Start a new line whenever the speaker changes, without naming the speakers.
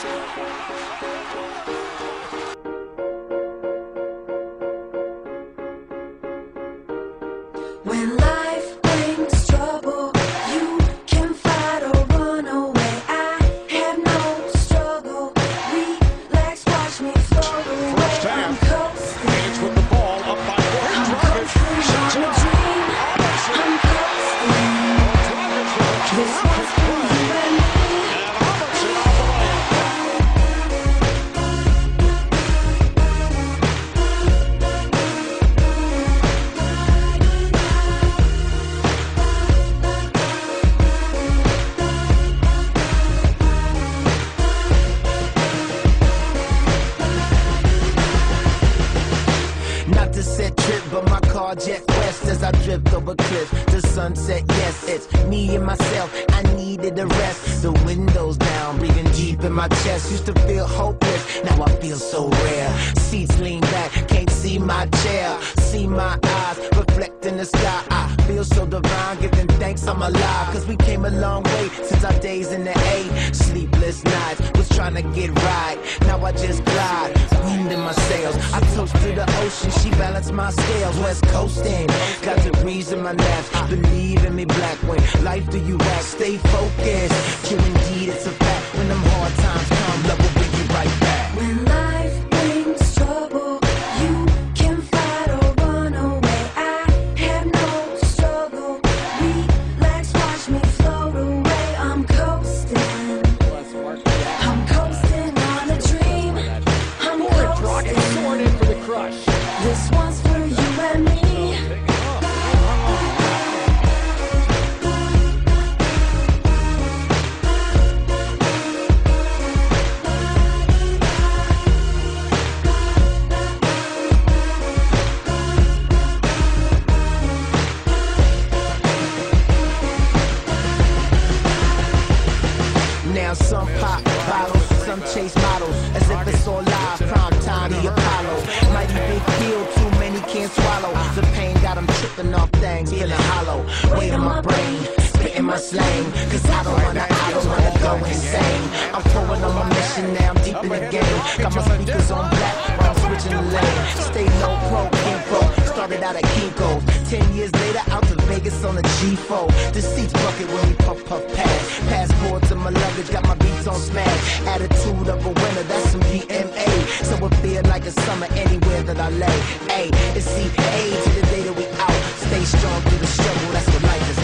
When life brings trouble, you can fight or run away. I have no struggle. Relax, watch me flow away.
First half, Hayes with the ball up by Morris.
Driver,
shots it
car jet west as I drift over cliffs. The sunset, yes, it's me and myself. I needed a rest. The windows down, breathing deep in my chest. Used to feel hopeless, now I feel so rare. Seats lean back, can't see my chair. See my eyes reflecting the sky. I feel so divine, giving thanks I'm alive. Cause we came a long way since our days in the A. Sleepless nights, was trying to get right. Now I just glide, in my sails. I toast to the ocean, she balanced my scales. West coasting, got degrees in my laps. Believe in me, black when life do you act. Stay focused, true indeed, it's a
crush.
This one's for you and me.
Now some pop bottles, some chase models, as if it's all live. Prime time, swallow. The pain got 'em tripping off things, feeling hollow. Weight on my brain, spitting my slang. Cause I don't wanna, I don't wanna go insane. I'm throwing on my mission now, I'm deep in the game. Got my speakers on black, while I'm switching the lane. Stay low pro, pro. Started out at Kinko's. Ten years later, out to Vegas on a G4. The seats bucket when we puff puff pass. Passport to my luggage, got my beats on smash. Attitude of a winner, that's some PMA summer anywhere that I lay. A, it's C, A to the day that we out. Stay strong through the struggle, that's what life is